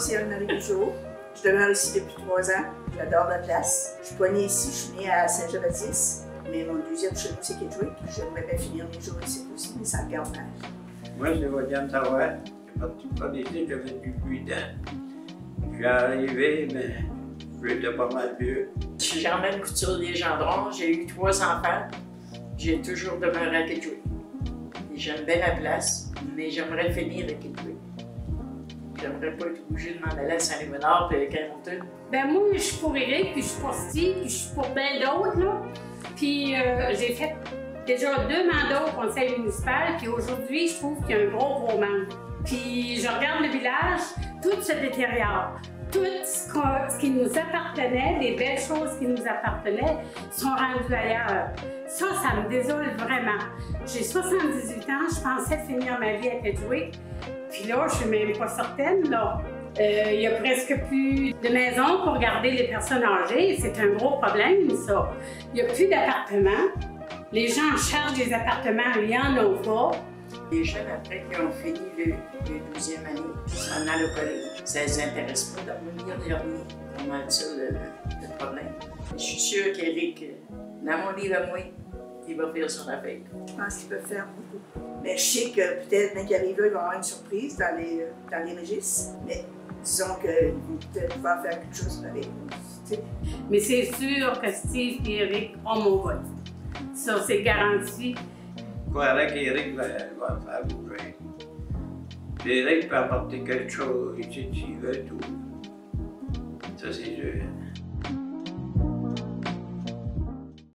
à. Je demeure ici depuis trois ans. J'adore la place. Je suis pas née ici, je suis née à Saint-Jean-Baptiste. Mais mon deuxième chez nous, c'est Kedgewick. J'aimerais bien finir mes jours ici aussi, mais ça me garde mal. Moi, c'est William Tarouet. J'ai parti pas ici, j'avais du 8 ans. Je suis arrivé, mais j'étais pas mal vieux. Je suis Germaine Couturier Gendron. J'ai eu trois enfants. J'ai toujours demeuré à Kedgewick. J'aime bien la place, mais j'aimerais finir à Kedgewick. J'aimerais pas être obligée de m'en aller à Saint-Léonard et à Carrington. Ben moi, je suis pour Eric, puis je suis pour Steve, puis je suis pour bien d'autres, là. Puis euh, j'ai fait déjà deux mandats au conseil municipal, puis aujourd'hui, je trouve qu'il y a un gros, gros manque. Puis je regarde le village, tout se détériore. Tout ce, nous appartenait, les belles choses qui nous appartenaient, sont rendues ailleurs. Ça, ça me désole vraiment. J'ai 78 ans, je pensais finir ma vie à Kedgewick. Puis là, je suis même pas certaine, là. Euh, Il y a presque plus de maisons pour garder les personnes âgées. C'est un gros problème, ça. Il n'y a plus d'appartements. Les gens chargent des appartements, il n'y en a pas. Les jeunes, après qui ont fini le, le 12e année, s'en allent au collège. Ça ne les intéresse pas d'avenir. C'est pas mal ça le, le, problème. Je suis sûre qu'Éric, dans mon livre à moi, il va faire son affaire. Je pense qu'il peut faire beaucoup. Mais je sais que peut-être, quand il arrive là, il va y avoir une surprise dans les, dans les registres. Mais disons qu'il va peut-être pouvoir faire quelque chose avec nous. Mais c'est sûr que Steve et Eric ont mon vote. Ça, c'est garanti. Je croirais qu'Éric va, va faire bouger. Puis Éric peut apporter quelque chose ici s'il veut tout. Ça, c'est sûr.